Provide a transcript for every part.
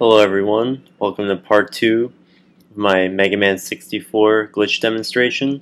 Hello everyone, welcome to part 2 of my Mega Man 64 glitch demonstration.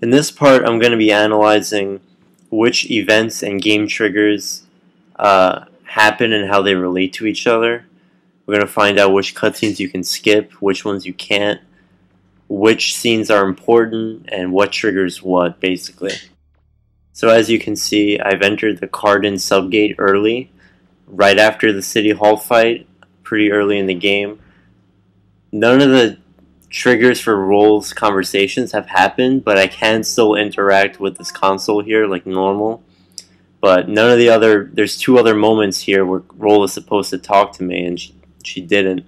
In this part I'm going to be analyzing which events and game triggers uh, happen and how they relate to each other. We're going to find out which cutscenes you can skip, which ones you can't, which scenes are important, and what triggers what basically. So as you can see, I've entered the Cardon subgate early, right after the City Hall fight, pretty early in the game. None of the triggers for Roll's conversations have happened, but I can still interact with this console here like normal. But none of the other, there's two other moments here where Roll is supposed to talk to me and she, she didn't.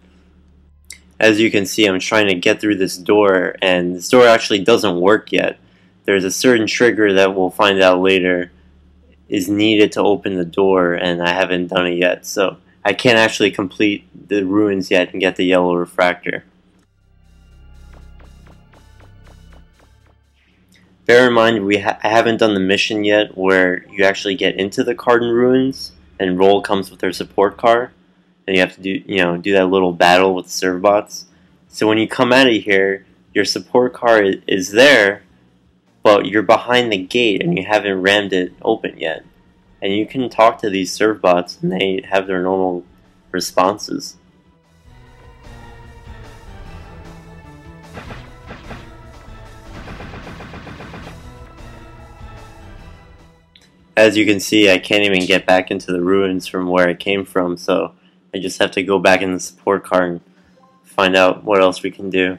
As you can see, I'm trying to get through this door and this door actually doesn't work yet. There's a certain trigger that we'll find out later is needed to open the door and I haven't done it yet. So I can't actually complete the ruins yet and get the yellow refractor. Bear in mind, we ha I haven't done the mission yet where you actually get into the Cardon ruins and Roll comes with her support car and you have to do you know do that little battle with Servbots. So when you come out of here, your support car is there, but you're behind the gate and you haven't rammed it open yet and you can talk to these Servbots and they have their normal responses. As you can see, I can't even get back into the ruins from where I came from, so I just have to go back in the support car and find out what else we can do.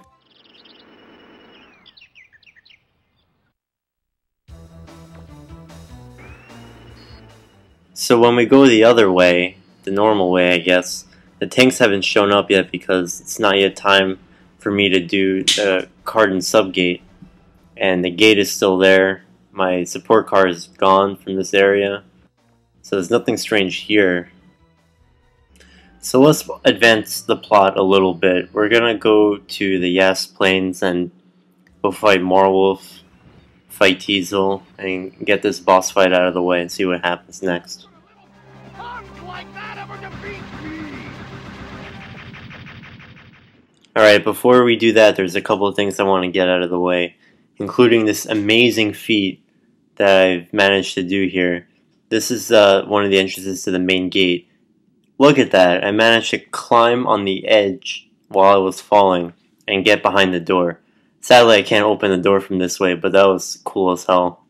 So when we go the other way, the normal way I guess, the tanks haven't shown up yet because it's not yet time for me to do the Cardon subgate. And the gate is still there. My support car is gone from this area. So there's nothing strange here. So let's advance the plot a little bit. We're gonna go to the Yass Plains and go fight Marlwolf, fight Teisel, and get this boss fight out of the way and see what happens next. Alright, before we do that, there's a couple of things I want to get out of the way, including this amazing feat that I've managed to do here. This is uh, one of the entrances to the main gate. Look at that, I managed to climb on the edge while I was falling and get behind the door. Sadly, I can't open the door from this way, but that was cool as hell.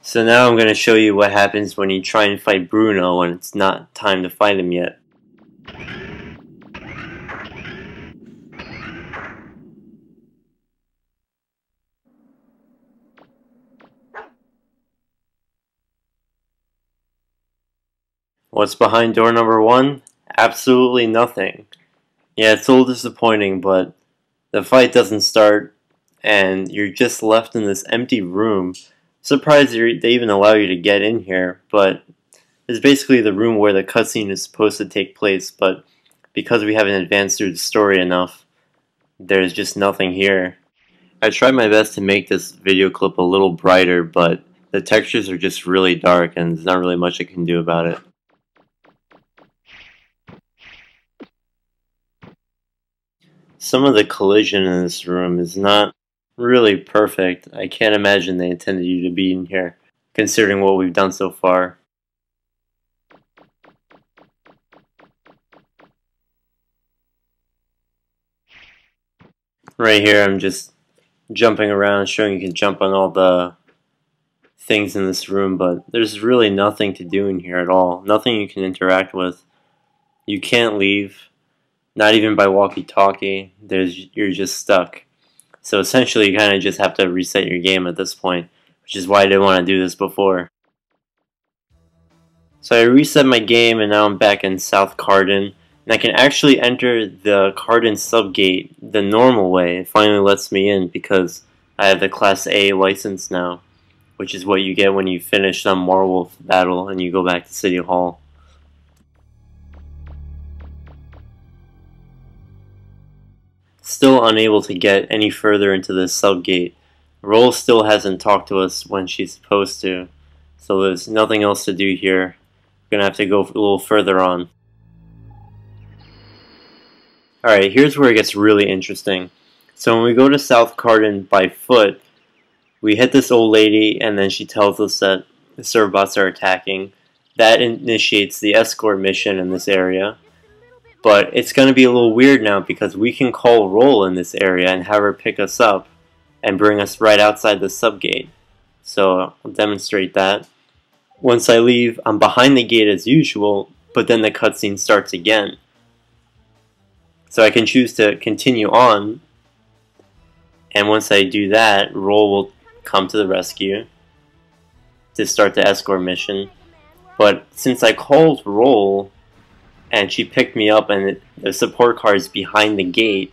So now I'm going to show you what happens when you try and fight Bruno when it's not time to fight him yet. What's behind door number one? Absolutely nothing. Yeah, it's a little disappointing, but the fight doesn't start, and you're just left in this empty room. Surprised they even allow you to get in here, but it's basically the room where the cutscene is supposed to take place, but because we haven't advanced through the story enough, there's just nothing here. I tried my best to make this video clip a little brighter, but the textures are just really dark and there's not really much I can do about it. Some of the collision in this room is not really perfect. I can't imagine they intended you to be in here, considering what we've done so far. Right here I'm just jumping around, showing you can jump on all the things in this room, but there's really nothing to do in here at all. Nothing you can interact with. You can't leave not even by walkie-talkie. There's you're just stuck. So essentially, you kind of just have to reset your game at this point, which is why I didn't want to do this before. So I reset my game, and now I'm back in South Cardon, and I can actually enter the Cardon subgate the normal way. It finally lets me in because I have the Class A license now, which is what you get when you finish some Marlwolf battle and you go back to City Hall. Still unable to get any further into the subgate. Roll still hasn't talked to us when she's supposed to, so there's nothing else to do here We're gonna have to go a little further on. Alright, here's where it gets really interesting. So when we go to South Cardon by foot, we hit this old lady and then she tells us that the Servbots are attacking. That initiates the escort mission in this area. But it's going to be a little weird now because we can call roll in this area and have her pick us up and bring us right outside the subgate. So I'll demonstrate that. Once I leave, I'm behind the gate as usual, but then the cutscene starts again. So I can choose to continue on, and once I do that, Roll will come to the rescue to start the escort mission. But since I called Roll, and she picked me up and the support car is behind the gate,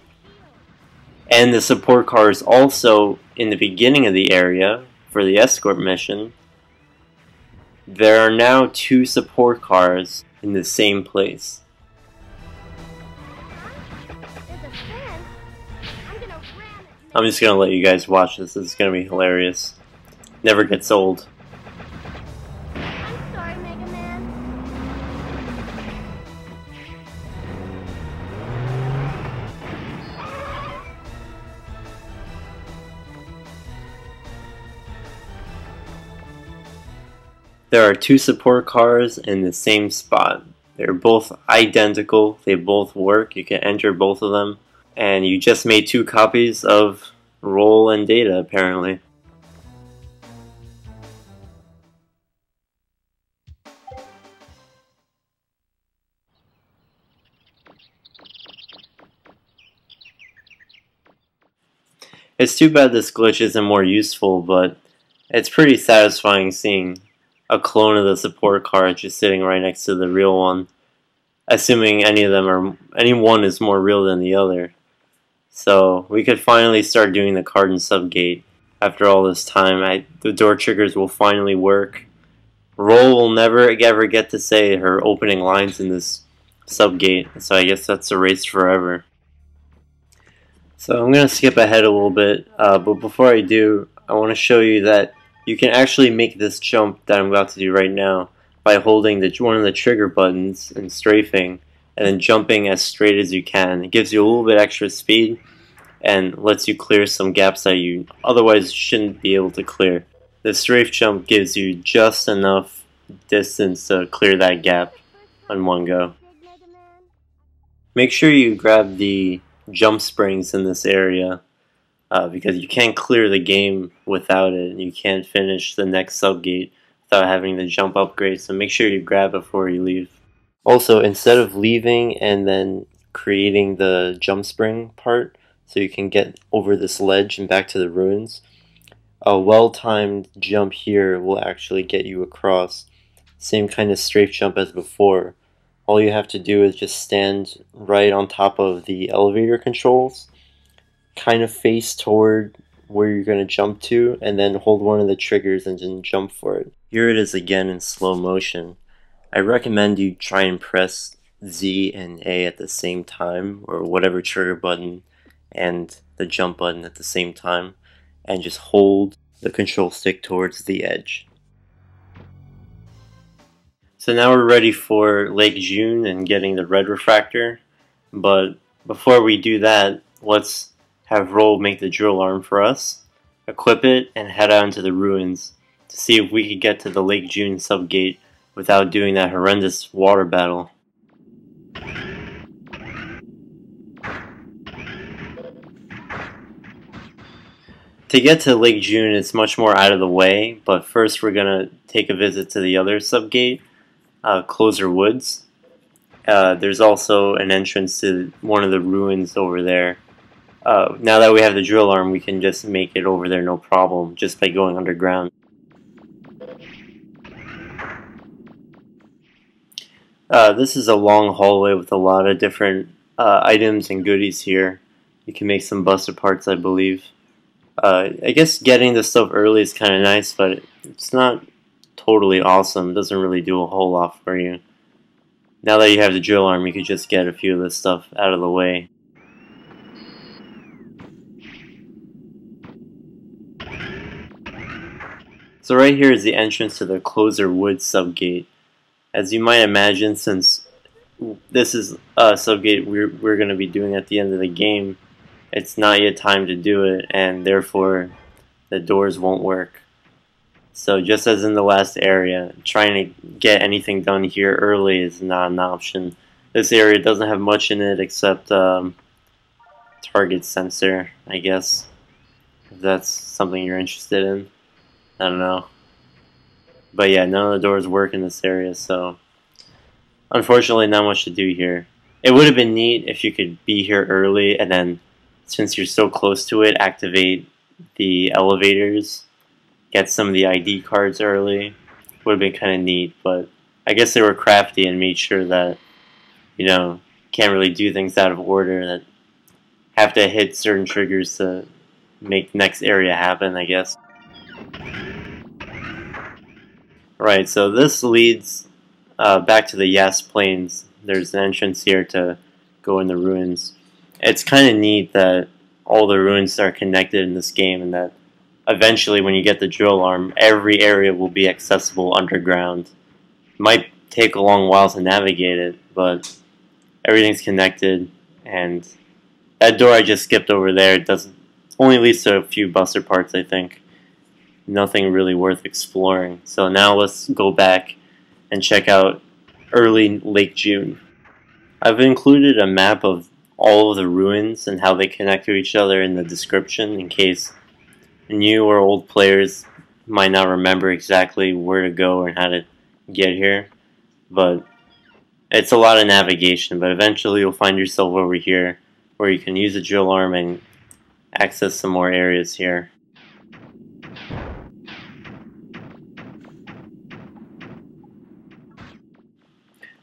and the support car is also in the beginning of the area for the escort mission, there are now two support cars in the same place. I'm just gonna let you guys watch this. Is gonna be hilarious. Never gets old. There are two support cars in the same spot. They're both identical, they both work, you can enter both of them, and you just made two copies of roll and data apparently. It's too bad this glitch isn't more useful, but it's pretty satisfying seeing a clone of the support card just sitting right next to the real one. Assuming any of them are, any one is more real than the other. So we could finally start doing the Cardon subgate. After all this time, I, the door triggers will finally work. Roll will never ever get to say her opening lines in this subgate, so I guess that's erased forever. So I'm going to skip ahead a little bit, uh, but before I do, I want to show you that you can actually make this jump that I'm about to do right now by holding the, one of the trigger buttons and strafing and then jumping as straight as you can. It gives you a little bit extra speed and lets you clear some gaps that you otherwise shouldn't be able to clear. The strafe jump gives you just enough distance to clear that gap on one go. Make sure you grab the jump springs in this area uh, because you can't clear the game without it. And you can't finish the next subgate without having the jump upgrade, so make sure you grab before you leave. Also, instead of leaving and then creating the jump spring part, so you can get over this ledge and back to the ruins, a well-timed jump here will actually get you across. Same kind of strafe jump as before. All you have to do is just stand right on top of the elevator controls kind of face toward where you're going to jump to and then hold one of the triggers and then jump for it. Here it is again in slow motion. I recommend you try and press Z and A at the same time or whatever trigger button and the jump button at the same time and just hold the control stick towards the edge. So now we're ready for Lake Jyun and getting the red refractor but before we do that let's have Roll make the drill arm for us, equip it, and head out into the ruins to see if we could get to the Lake Jyun subgate without doing that horrendous water battle. To get to Lake Jyun, it's much more out of the way, but first we're going to take a visit to the other subgate, uh, Clozer Woods. Uh, there's also an entrance to one of the ruins over there uh, now that we have the drill arm, we can just make it over there no problem, just by going underground. Uh, this is a long hallway with a lot of different uh, items and goodies here. You can make some buster parts, I believe. Uh, I guess getting this stuff early is kind of nice, but it's not totally awesome. It doesn't really do a whole lot for you. Now that you have the drill arm, you could just get a few of this stuff out of the way. So right here is the entrance to the Clozer Woods subgate. As you might imagine, since this is a subgate we're, we're going to be doing at the end of the game, it's not yet time to do it, and therefore the doors won't work. So just as in the last area, trying to get anything done here early is not an option. This area doesn't have much in it except um, target sensor, I guess. If that's something you're interested in. I don't know. But yeah, none of the doors work in this area, so unfortunately not much to do here. It would have been neat if you could be here early and then since you're so close to it, activate the elevators, get some of the ID cards early. Would have been kind of neat, but I guess they were crafty and made sure that, you know, can't really do things out of order, that have to hit certain triggers to make next area happen, I guess. Right, so this leads uh, back to the Yass Plains. There's an entrance here to go in the ruins. It's kind of neat that all the ruins are connected in this game and that eventually when you get the drill arm, every area will be accessible underground. Might take a long while to navigate it, but everything's connected and that door I just skipped over there doesn't only leads to a few buster parts I think nothing really worth exploring. So now let's go back and check out early Lake Jyun. I've included a map of all of the ruins and how they connect to each other in the description in case new or old players might not remember exactly where to go and how to get here. But it's a lot of navigation, but eventually you'll find yourself over here where you can use a drill arm and access some more areas here.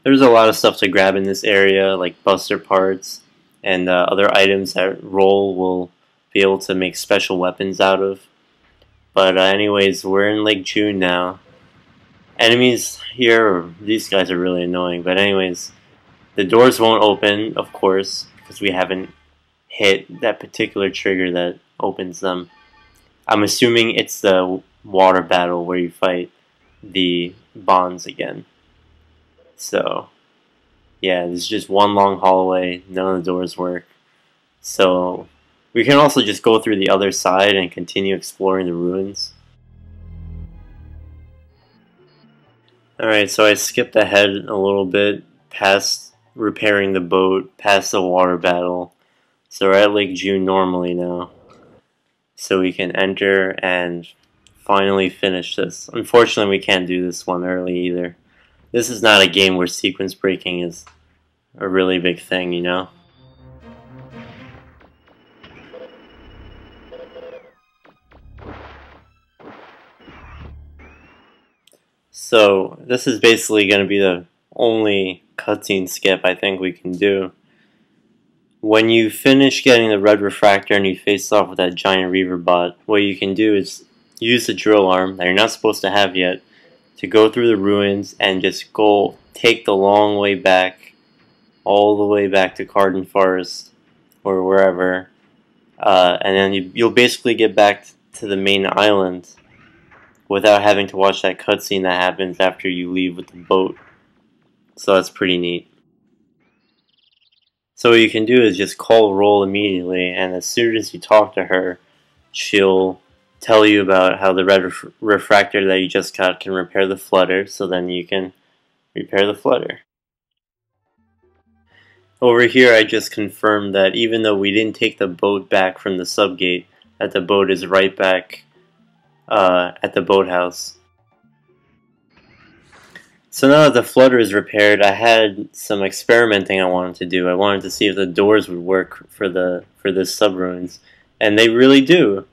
There's a lot of stuff to grab in this area, like buster parts and uh, other items that Roll will be able to make special weapons out of. But uh, anyways, we're in Lake Jyun now. Enemies here, these guys are really annoying. But anyways, the doors won't open, of course, because we haven't hit that particular trigger that opens them. I'm assuming it's the water battle where you fight the Bonnes again. So, yeah, there's just one long hallway. None of the doors work. So, we can also just go through the other side and continue exploring the ruins. Alright, so I skipped ahead a little bit past repairing the boat, past the water battle. So we're at Lake Jyun normally now. So we can enter and finally finish this. Unfortunately, we can't do this one early either this is not a game where sequence breaking is a really big thing, you know? So, this is basically going to be the only cutscene skip I think we can do. When you finish getting the red refractor and you face off with that giant Reaverbot, what you can do is use the drill arm that you're not supposed to have yet to go through the ruins and just go take the long way back, all the way back to Cardon Forest or wherever, uh, and then you, you'll basically get back to the main island without having to watch that cutscene that happens after you leave with the boat. So that's pretty neat. So what you can do is just call Roll immediately, and as soon as you talk to her, she'll tell you about how the red ref refractor that you just got can repair the flutter, so then you can repair the flutter. Over here I just confirmed that even though we didn't take the boat back from the subgate, that the boat is right back uh, at the boathouse. So now that the flutter is repaired, I had some experimenting I wanted to do. I wanted to see if the doors would work for the for the sub ruins, and they really do.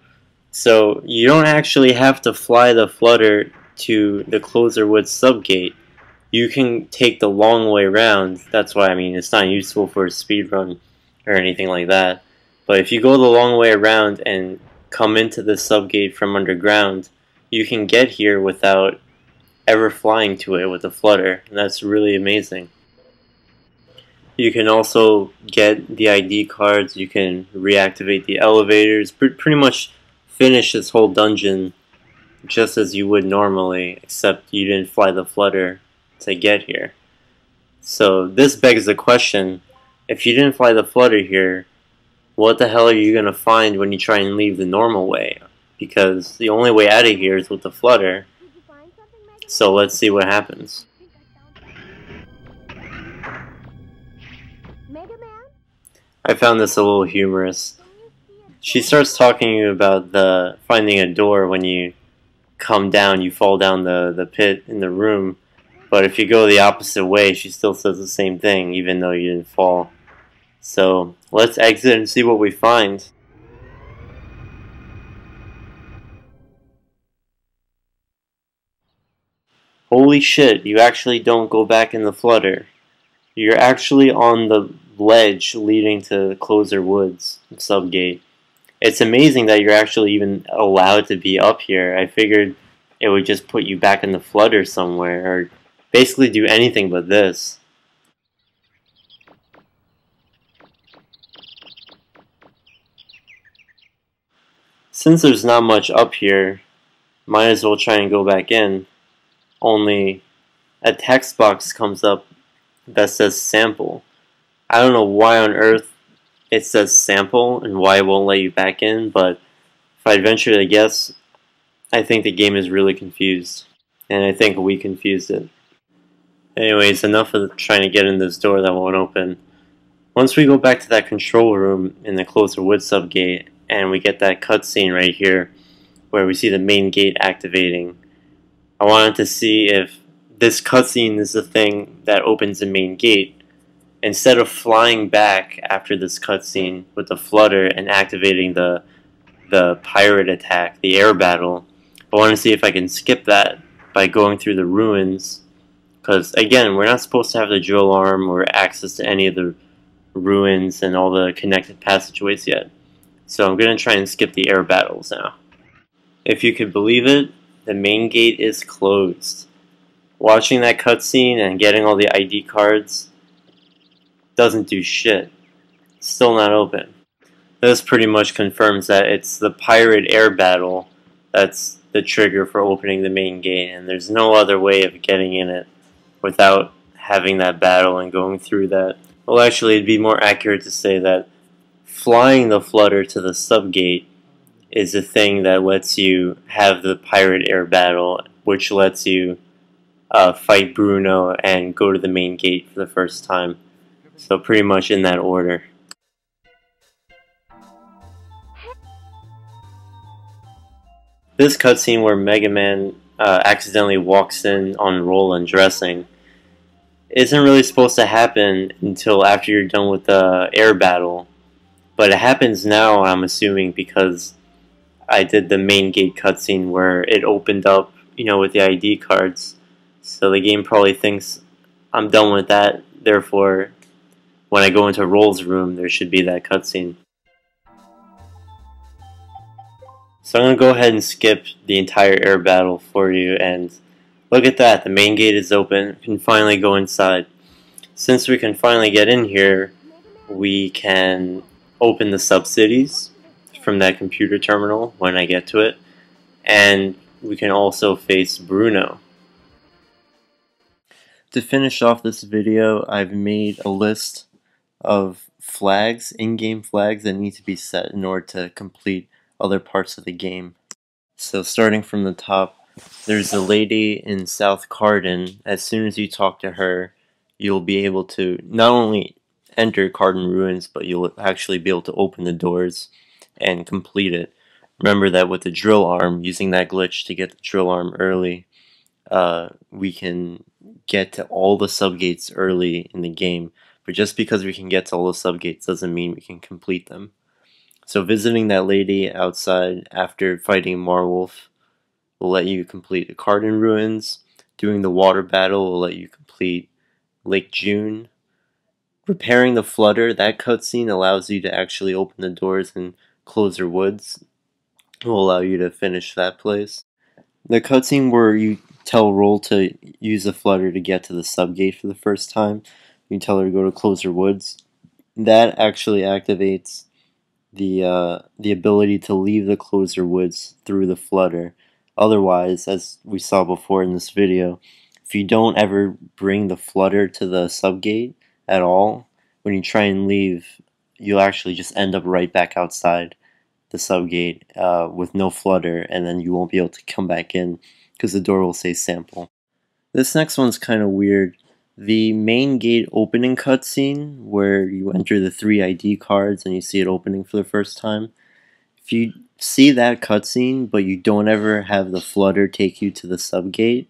So you don't actually have to fly the flutter to the Clozerwood subgate. You can take the long way around. That's why I mean it's not useful for a speed run or anything like that. But if you go the long way around and come into the subgate from underground, you can get here without ever flying to it with a flutter. And that's really amazing. You can also get the ID cards, you can reactivate the elevators, pretty much finish this whole dungeon just as you would normally, except you didn't fly the flutter to get here. So this begs the question, if you didn't fly the flutter here, what the hell are you going to find when you try and leave the normal way? Because the only way out of here is with the flutter. So let's see what happens. I found this a little humorous. She starts talking about the finding a door when you come down, you fall down the, the pit in the room. But if you go the opposite way, she still says the same thing, even though you didn't fall. So let's exit and see what we find. Holy shit, you actually don't go back in the flutter. You're actually on the ledge leading to Clozer Woods subgate. It's amazing that you're actually even allowed to be up here. I figured it would just put you back in the flutter somewhere, or basically do anything but this. Since there's not much up here, might as well try and go back in. Only a text box comes up that says sample. I don't know why on earth it says sample and why it won't let you back in, but if I venture to guess, I think the game is really confused. And I think we confused it. Anyways, enough of trying to get in this door that won't open. Once we go back to that control room in the Clozer Wood subgate, and we get that cutscene right here, where we see the main gate activating, I wanted to see if this cutscene is the thing that opens the main gate, instead of flying back after this cutscene with the flutter and activating the the pirate attack, the air battle, I want to see if I can skip that by going through the ruins. Because again, we're not supposed to have the drill arm or access to any of the ruins and all the connected passageways yet. So I'm going to try and skip the air battles now. If you could believe it, the main gate is closed. Watching that cutscene and getting all the ID cards doesn't do shit. still not open. This pretty much confirms that it's the pirate air battle that's the trigger for opening the main gate, and there's no other way of getting in it without having that battle and going through that. Well, actually, it'd be more accurate to say that flying the flutter to the subgate is the thing that lets you have the pirate air battle, which lets you uh, fight Bruno and go to the main gate for the first time. So pretty much in that order. This cutscene where Mega Man uh, accidentally walks in on Roll dressing isn't really supposed to happen until after you're done with the air battle. But it happens now, I'm assuming, because I did the main gate cutscene where it opened up, you know, with the ID cards. So the game probably thinks I'm done with that, therefore when I go into Roll's room, there should be that cutscene. So I'm going to go ahead and skip the entire air battle for you and look at that, the main gate is open, we can finally go inside. Since we can finally get in here, we can open the subcities from that computer terminal when I get to it, and we can also face Bruno. To finish off this video, I've made a list of flags, in-game flags that need to be set in order to complete other parts of the game. So starting from the top, there's a lady in South Cardon. As soon as you talk to her, you'll be able to not only enter Cardon Ruins, but you'll actually be able to open the doors and complete it. Remember that with the drill arm, using that glitch to get the drill arm early, uh, we can get to all the subgates early in the game but just because we can get to all the subgates doesn't mean we can complete them. So visiting that lady outside after fighting Marlwolf will let you complete the Cardon Ruins. Doing the water battle will let you complete Lake Jyun. Repairing the flutter, that cutscene allows you to actually open the doors and close Clozer Woods. It will allow you to finish that place. The cutscene where you tell Roll to use the flutter to get to the subgate for the first time you tell her to go to Clozer Woods. That actually activates the uh, the ability to leave the Clozer Woods through the flutter. Otherwise, as we saw before in this video, if you don't ever bring the flutter to the subgate at all, when you try and leave, you'll actually just end up right back outside the subgate uh, with no flutter, and then you won't be able to come back in because the door will say sample. This next one's kind of weird. The main gate opening cutscene, where you enter the three ID cards and you see it opening for the first time, if you see that cutscene but you don't ever have the flutter take you to the subgate,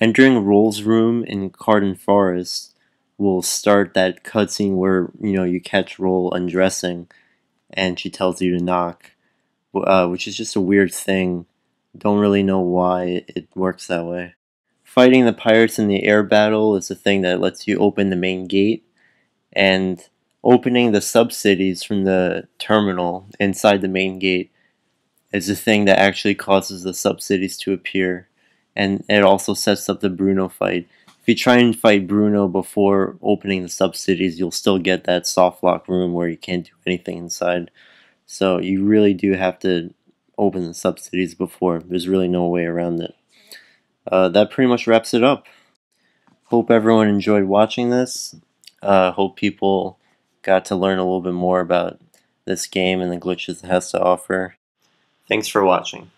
entering Roll's room in Cardon Forest will start that cutscene where you know you catch Roll undressing, and she tells you to knock, uh, which is just a weird thing. Don't really know why it works that way. Fighting the pirates in the air battle is the thing that lets you open the main gate, and opening the subcities from the terminal inside the main gate is the thing that actually causes the subcities to appear, and it also sets up the Bruno fight. If you try and fight Bruno before opening the subcities, you'll still get that soft lock room where you can't do anything inside. So you really do have to open the subcities before. There's really no way around it. Uh, that pretty much wraps it up. Hope everyone enjoyed watching this. Uh, hope people got to learn a little bit more about this game and the glitches it has to offer. Thanks for watching.